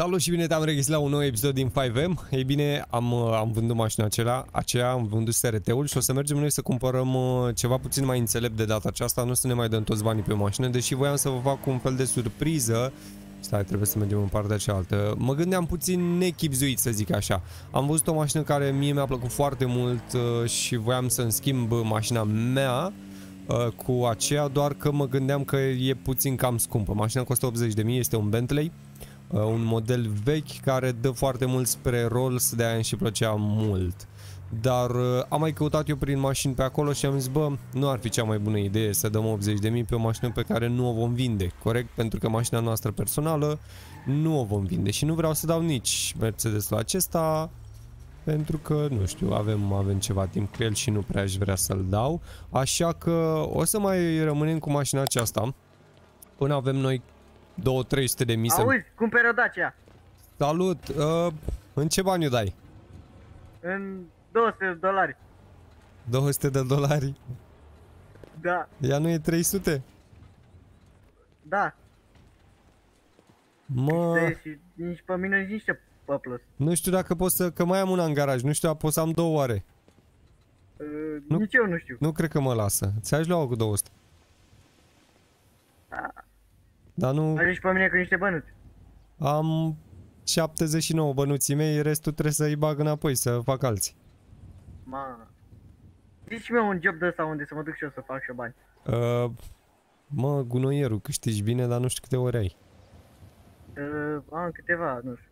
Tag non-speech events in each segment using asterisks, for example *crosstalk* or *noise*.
Salut și bine te-am regăsit la un nou episod din 5M. Ei bine, am, uh, am vândut mașina acelea, aceea, am vândut SRT-ul și o să mergem noi să cumpărăm uh, ceva puțin mai înțelept de data aceasta, nu să ne mai dăm toți banii pe mașină, deși voiam să vă fac un fel de surpriză. Stai, trebuie să mergem în partea cealaltă. Mă gândeam puțin nechipzuit, să zic așa. Am văzut o mașină care mie mi-a plăcut foarte mult uh, și voiam să-mi schimb mașina mea cu aceea, doar că mă gândeam că e puțin cam scumpă. Mașina costă 80.000, este un Bentley. Uh, un model vechi care dă foarte mult spre Rolls, de aia îmi și plăcea mult. Dar uh, am mai căutat eu prin mașini pe acolo și am zis, bă, nu ar fi cea mai bună idee să dăm 80.000 pe o mașină pe care nu o vom vinde, corect? Pentru că mașina noastră personală nu o vom vinde și nu vreau să dau nici Mercedesul acesta pentru că, nu știu, avem, avem ceva timp cu el și nu prea aș vrea să-l dau. Așa că o să mai rămânem cu mașina aceasta până avem noi 2-300 de mii Auzi, cumperi o Dacia. Salut, uh, în ce bani o dai? În 200 de dolari. 200 de dolari? Da. Ea nu e 300? Da. Mă... Și nici pe mine nici ce pe plus. Nu știu dacă pot să... că mai am una în garaj, nu știu dacă pot să am două oare. Uh, nu, nici eu nu știu. Nu cred că mă lasă. Ți-aș lua cu 200. Da. Dar nu... Ajungi pe mine cu niște bănuți. Am 79 bănuții mei, restul trebuie să-i bag înapoi, să fac alții. Ma. Zici mi un job de ăsta unde să mă duc și eu să fac și bani. Uh, mă, gunoierul, câștigi bine, dar nu știu câte ore ai. Uh, am câteva, nu știu.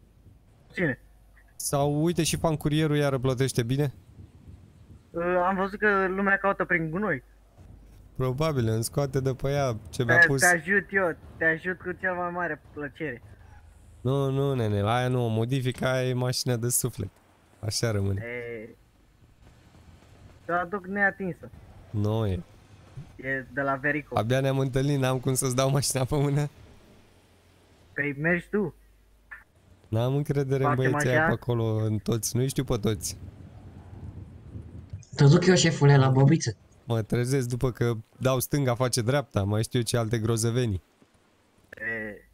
Cine? Sau uite și fan curierul iară plătește bine? Uh, am văzut că lumea caută prin gunoi. Probabil, îmi scoate de pe ea ce mi-a pus. Te ajut eu, te ajut cu cea mai mare plăcere. Nu, nu, nene, aia nu, modifica aia e mașina de suflet. Așa rămâne. E... Te aduc neatinsă. Nu e. E de la Verico. Abia ne-am întâlnit, n-am cum să-ți dau mașina pe mână. Păi mergi tu. N-am încredere Facem în băieții aia pe acolo, în toți, nu știu pe toți. Te duc eu, șefule, la bobiță. Mă trezesc după că dau stânga, face dreapta, mai știu ce alte grozăvenii. E...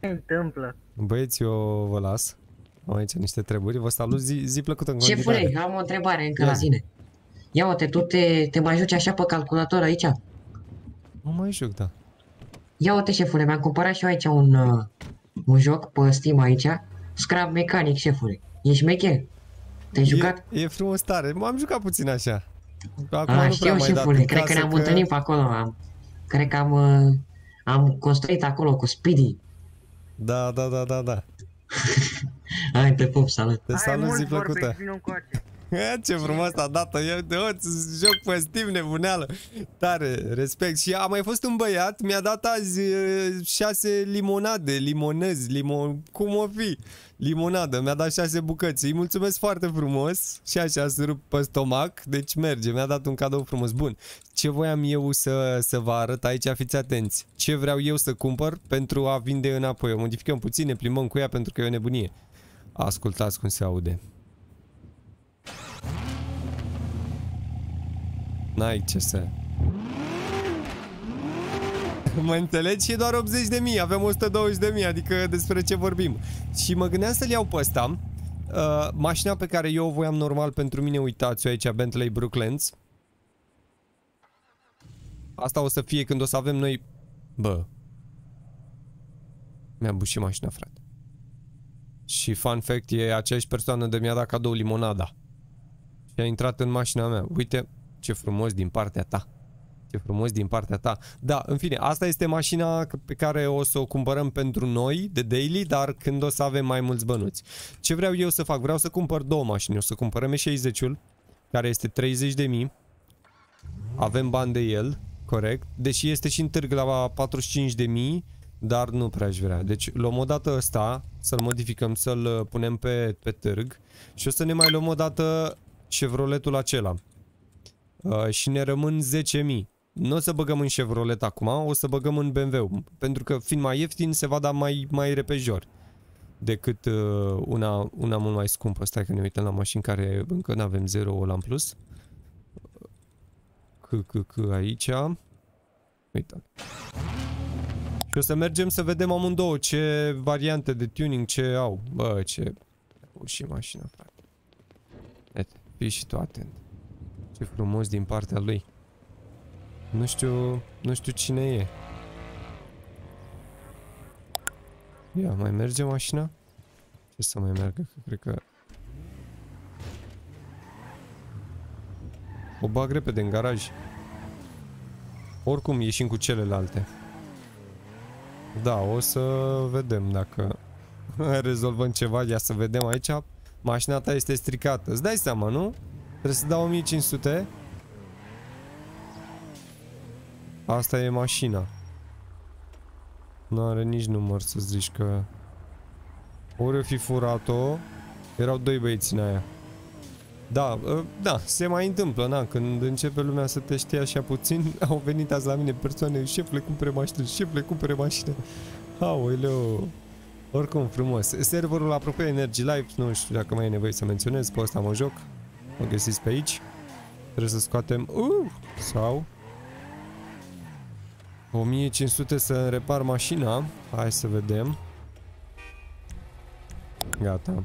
Ce întâmplă? Băieți, eu vă las. Am aici niște treburi. Vă salut, zi, zi plăcută în Șefule, am o întrebare încă Ia. la zine. Ia uite, tu te, te mai joci așa pe calculator aici? Nu mai joc, da. Ia uite, șefule, mi-am cumpărat și eu aici un, uh, un joc pe Steam aici. Scrap Mechanic, șefule. Ești mecher? Te-ai jucat? E frumos tare. M-am jucat puțin așa. Acum A, știu, șefule, cred că ne-am că... întâlnit pe acolo. Am, cred că am, uh, am construit acolo cu Speedy. Da, da, da, da, da. *laughs* Hai, te pup, salut. Te salut, zi plăcută. *laughs* Ce frumos a dat-o, eu de joc pe Steam nebuneală. Tare, respect. Și a mai fost un băiat, mi-a dat azi șase limonade, limonezi, limon... cum o fi? Limonadă, mi-a dat șase bucăți. Îi mulțumesc foarte frumos și așa să rup pe stomac, deci merge, mi-a dat un cadou frumos. Bun, ce voiam eu să, să vă arăt aici, fiți atenți. Ce vreau eu să cumpăr pentru a vinde înapoi. O modificăm puțin, ne plimbăm cu ea pentru că e o nebunie. Ascultați cum se aude. N-ai ce să... *laughs* Mă înțelegi? E doar 80 de mii, avem 120 de mii, adică despre ce vorbim. Și mă gândeam să-l iau pe ăsta. Uh, mașina pe care eu o voiam normal pentru mine, uitați-o aici, Bentley Brooklands. Asta o să fie când o să avem noi... Bă. Mi-am bușit mașina, frate. Și fun fact, e aceeași persoană de mi-a dat cadou limonada. Și a intrat în mașina mea. Uite, ce frumos din partea ta. Ce frumos din partea ta. Da, în fine, asta este mașina pe care o să o cumpărăm pentru noi, de daily, dar când o să avem mai mulți bănuți. Ce vreau eu să fac? Vreau să cumpăr două mașini. O să cumpărăm E60-ul, care este 30 de mii. Avem bani de el, corect. Deși este și în târg la 45 de mii, dar nu prea aș vrea. Deci luăm o dată ăsta, să-l modificăm, să-l punem pe, pe târg și o să ne mai luăm o dată Chevroletul acela. Uh, și ne rămân 10.000. Nu o să băgăm în Chevrolet acum, o să băgăm în BMW, pentru că fiind mai ieftin se va da mai, mai repejor decât uh, una, una mult mai scumpă. Stai că ne uităm la mașini care încă nu avem 0 la în plus. C, c, c, aici. Uite. Și o să mergem să vedem amândouă ce variante de tuning ce au. Bă, ce... Și mașina, frate. Uite, fii și tu atent. Ce frumos din partea lui. Nu știu, nu știu cine e. Ia, mai merge mașina? Ce să mai meargă? Că cred că... O bag repede în garaj. Oricum ieșim cu celelalte. Da, o să vedem dacă *laughs* rezolvăm ceva. Ia să vedem aici. Mașina ta este stricată. Îți dai seama, nu? Trebuie să dau 1500. Asta e mașina. Nu are nici număr să zici că... Ori o fi furat-o... Erau doi băieți în aia. Da, ă, da, se mai întâmplă, na, când începe lumea să te știe așa puțin, *laughs* au venit azi la mine persoane, șefule, cumpere mașină, șefule, cumpere mașină. Aoleu. Oricum, frumos. Serverul, apropo, Energy Live, nu știu dacă mai e nevoie să menționez, pe ăsta mă joc. O găsiți pe aici. Trebuie să scoatem... Uh, sau... 1500 să repar mașina. Hai să vedem. Gata.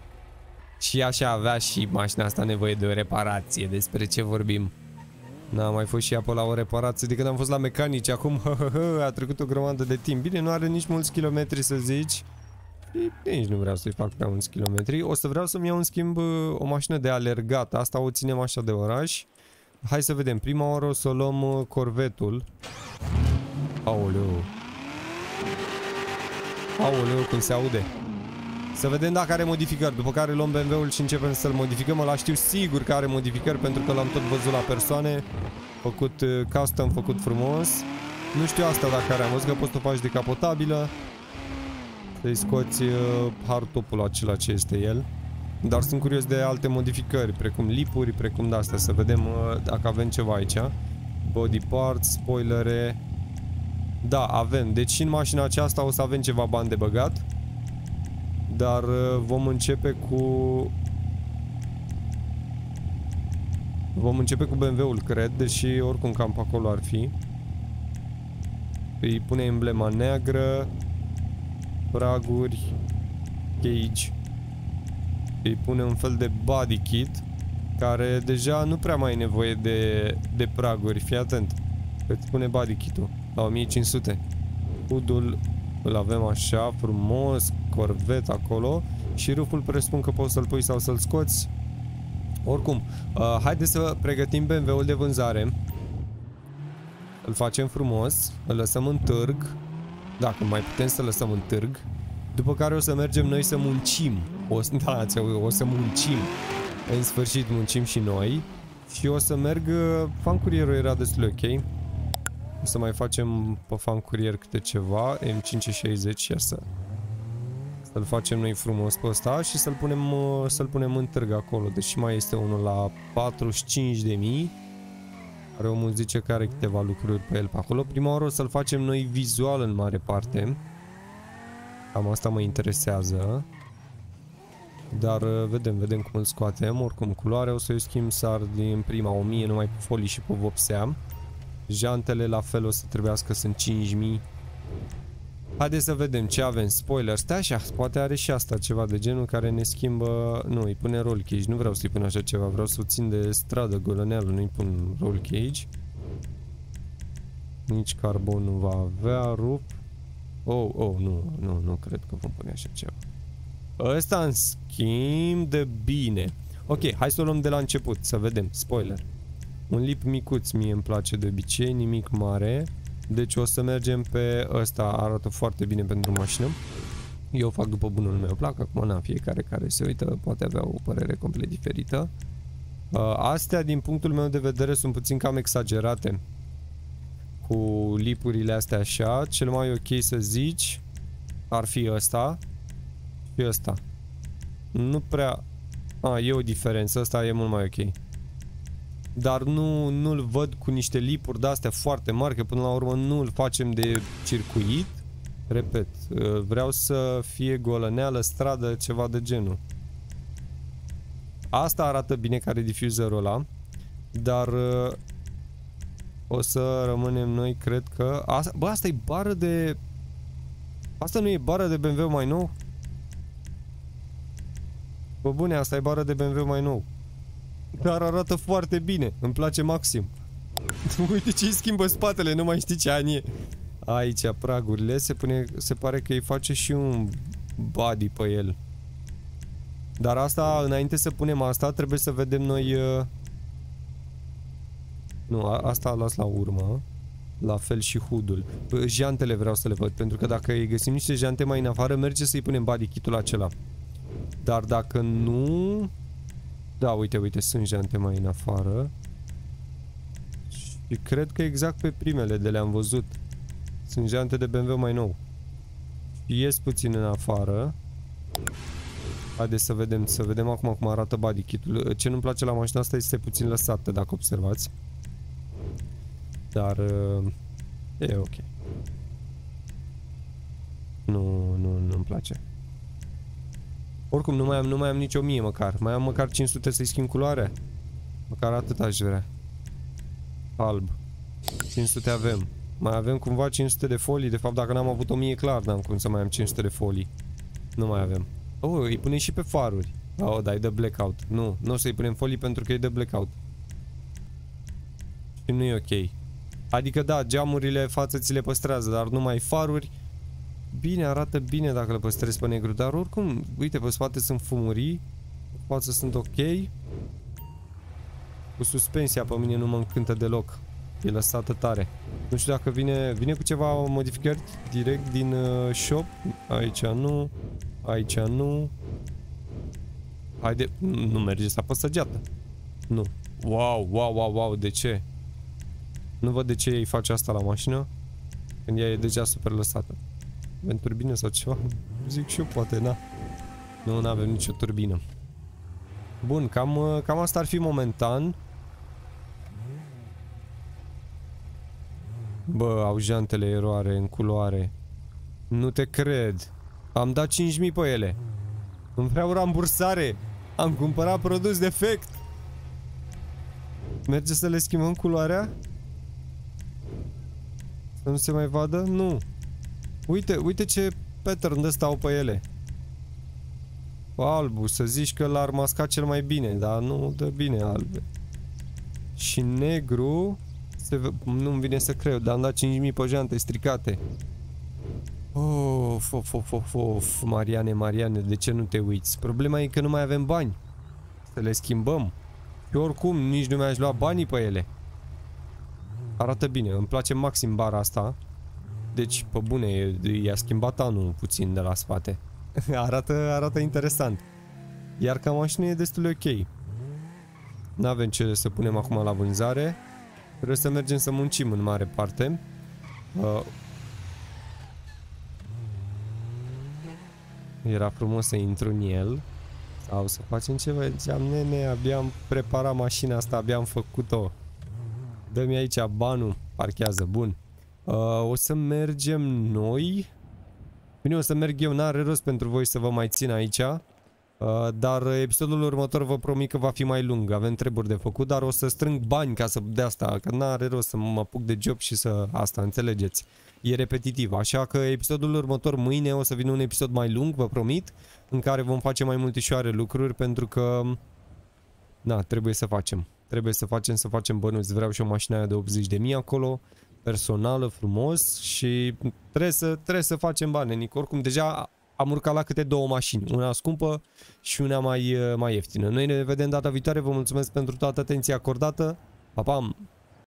Și așa avea și mașina asta nevoie de o reparație. Despre ce vorbim? N-a mai fost și ea pe la o reparație de când am fost la mecanici. Acum hă, hă, hă, a trecut o grămadă de timp. Bine, nu are nici mulți kilometri să zici. Nici nu vreau să-i fac prea mulți kilometri. O să vreau să-mi iau în schimb o mașină de alergat. Asta o ținem așa de oraș. Hai să vedem. Prima oară o să luăm corvetul. Aoleu. Aoleu, cum se aude. Să vedem dacă are modificări, după care luăm BMW-ul și începem să-l modificăm. Ăla știu sigur că are modificări pentru că l-am tot văzut la persoane. Făcut uh, custom, făcut frumos. Nu știu asta dacă are, am văzut că poți să o faci decapotabilă. Să-i scoți uh, hardtop-ul acela ce este el. Dar sunt curios de alte modificări, precum lipuri, precum de-astea. Să vedem uh, dacă avem ceva aici. Body parts, spoilere. Da, avem. Deci și în mașina aceasta o să avem ceva bani de băgat. Dar uh, vom începe cu... Vom începe cu BMW-ul, cred, deși oricum cam pe acolo ar fi. Îi pune emblema neagră, praguri, cage. Îi pune un fel de body kit, care deja nu prea mai e nevoie de, de praguri, fii atent. Îți pune body kit-ul la 1500. Hood-ul îl avem așa, frumos, corvet acolo și ruful presupun că poți să-l pui sau să-l scoți. Oricum, uh, haideți să pregătim BMW-ul de vânzare. Îl facem frumos, îl lăsăm în târg, dacă mai putem să lăsăm în târg, după care o să mergem noi să muncim. O, da, o să muncim. În sfârșit muncim și noi. Și o să merg... Uh, fan curierul era destul ok. O să mai facem pe fan curier câte ceva. M560 ia să să-l facem noi frumos pe ăsta și să-l punem, uh, să-l punem în târg acolo. Deși mai este unul la 45 de mii. Are omul zice că are câteva lucruri pe el pe acolo. Prima oară o să-l facem noi vizual în mare parte. Cam asta mă interesează. Dar uh, vedem, vedem cum îl scoatem. Oricum, culoarea o să-i schimb sar din prima 1000 numai pe folii și pe vopsea. Jantele la fel o să trebuiască sunt 5000 Haideți să vedem ce avem. Spoiler. Stai așa, poate are și asta ceva de genul care ne schimbă... Nu, îi pune roll cage. Nu vreau să-i pun așa ceva. Vreau să o țin de stradă golăneală. Nu-i pun roll cage. Nici carbon nu va avea. Rup. Oh, oh, nu, nu, nu cred că vom pune așa ceva. Ăsta în schimb de bine. Ok, hai să o luăm de la început, să vedem. Spoiler. Un lip micuț mie îmi place de obicei, nimic mare. Deci o să mergem pe ăsta, arată foarte bine pentru mașină. Eu fac după bunul meu plac, acum na, fiecare care se uită poate avea o părere complet diferită. Uh, astea, din punctul meu de vedere, sunt puțin cam exagerate cu lipurile astea așa. Cel mai ok să zici ar fi ăsta și ăsta. Nu prea... A, e o diferență, ăsta e mult mai ok dar nu, nu-l văd cu niște lipuri de-astea foarte mari, că până la urmă nu îl facem de circuit. Repet, uh, vreau să fie golăneală, stradă, ceva de genul. Asta arată bine care difuzerul ăla, dar uh, o să rămânem noi, cred că... Asta, bă, asta e bară de... Asta nu e bară de BMW mai nou? Bă bune, asta e bară de BMW mai nou. Dar arată foarte bine, îmi place maxim. *laughs* Uite ce îi schimbă spatele, nu mai știi ce an e. Aici, pragurile, se pune, se pare că îi face și un body pe el. Dar asta, înainte să punem asta, trebuie să vedem noi... Uh... Nu, a, asta las la urmă. La fel și hoodul. Jantele vreau să le văd, pentru că dacă îi găsim niște jante mai în afară, merge să-i punem body kit-ul acela. Dar dacă nu... Da, uite, uite, sunt jante mai în afară. Și cred că exact pe primele de le-am văzut. Sunt jante de BMW mai nou. Și ies puțin în afară. Haideți să vedem, să vedem acum cum arată body kit-ul. Ce nu-mi place la mașina asta este puțin lăsată, dacă observați. Dar... Uh, e ok. Nu, nu, nu-mi place. Oricum, nu mai am, nu mai am nici 1000 măcar. Mai am măcar 500 să-i schimb culoarea. Măcar atât aș vrea. Alb. 500 avem. Mai avem cumva 500 de folii. De fapt, dacă n-am avut 1000, clar n-am cum să mai am 500 de folii. Nu mai avem. Oh, îi punem și pe faruri. Oh, da, e de blackout. Nu, nu o să-i punem folii pentru că e de blackout. Și nu e ok. Adică da, geamurile față ți le păstrează, dar numai faruri. Bine, arată bine dacă le păstrezi pe negru, dar oricum, uite, pe spate sunt fumurii. Pe față sunt ok. Cu suspensia pe mine nu mă încântă deloc. E lăsată tare. Nu știu dacă vine, vine cu ceva modificări direct din uh, shop. Aici nu. Aici nu. Haide, nu merge să apăsă geată. Nu. Wow, wow, wow, wow, de ce? Nu văd de ce îi face asta la mașină Când ea e deja super lăsată Avem turbină sau ceva? Zic și eu poate, da Nu, nu avem nicio turbină Bun, cam, cam asta ar fi momentan Bă, au jantele eroare în culoare Nu te cred Am dat 5.000 pe ele Îmi vreau rambursare Am cumpărat produs defect Merge să le schimbăm culoarea? Să nu se mai vadă? Nu. Uite, uite ce pattern de stau pe ele. Albu, să zici că l-ar masca cel mai bine, dar nu dă bine albe. Și negru, nu-mi vine să cred, dar am dat 5.000 pe jante stricate. Of, of, of, of, of, Mariane, Mariane, de ce nu te uiți? Problema e că nu mai avem bani. Să le schimbăm. Și oricum, nici nu mi-aș lua banii pe ele. Arată bine, îmi place maxim bara asta. Deci, pe bune, i-a schimbat anul puțin de la spate. *laughs* arată, arată interesant. Iar ca mașină e destul de ok. Nu avem ce să punem acum la vânzare. Trebuie să mergem să muncim în mare parte. Uh, era frumos să intru în el. Sau să facem ceva. Ziceam, nene, abia am preparat mașina asta, abia am făcut-o. Dă-mi aici banul. Parchează, bun. Uh, o să mergem noi. Bine, o să merg eu, n-are rost pentru voi să vă mai țin aici. Uh, dar episodul următor vă promit că va fi mai lung. Avem treburi de făcut, dar o să strâng bani ca să de asta, că n-are rost să mă apuc de job și să asta, înțelegeți. E repetitiv, așa că episodul următor mâine o să vină un episod mai lung, vă promit, în care vom face mai multișoare lucruri pentru că na, trebuie să facem. Trebuie să facem, să facem bănuți. Vreau și o mașină aia de 80.000 acolo, personală, frumos și trebuie să, trebuie să facem bani, Nic. Oricum, deja am urcat la câte două mașini, una scumpă și una mai, mai ieftină. Noi ne vedem data viitoare, vă mulțumesc pentru toată atenția acordată. Pa, pam!